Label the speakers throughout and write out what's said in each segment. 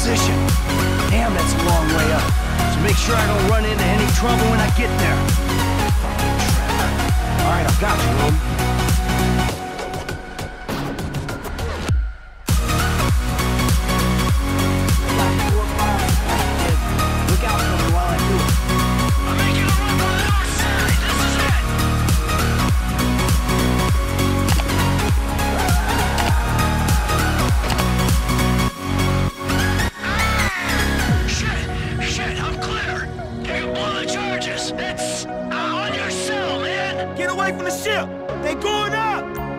Speaker 1: position. Damn, that's a long way up. So make sure I don't run into any trouble when I get there. All right, I've got you.
Speaker 2: The
Speaker 3: ship! They going up!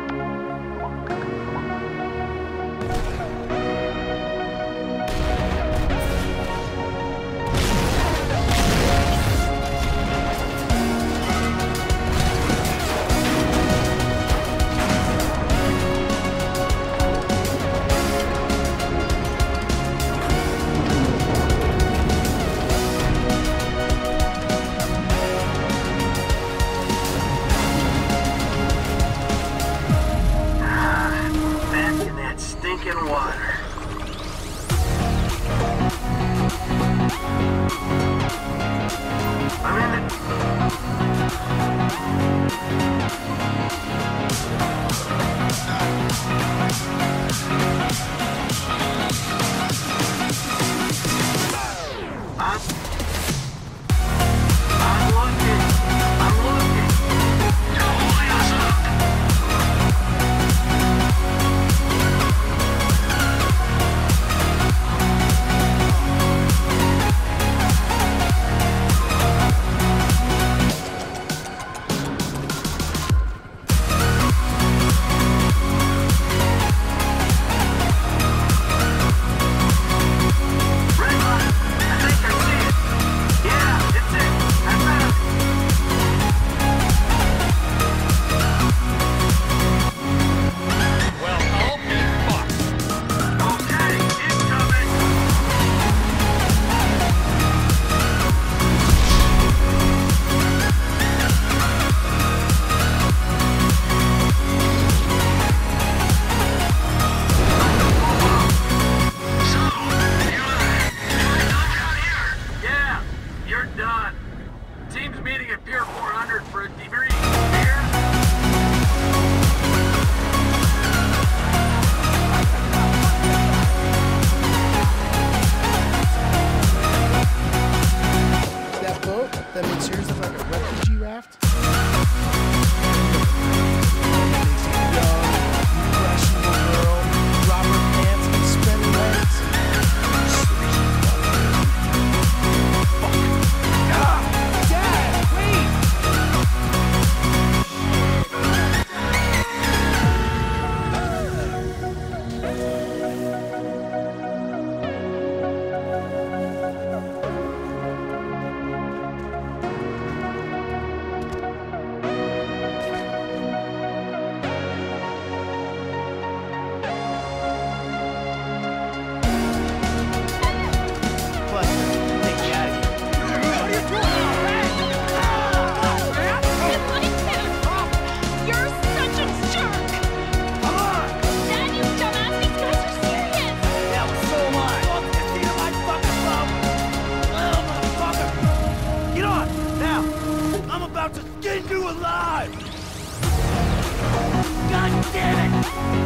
Speaker 1: Bye.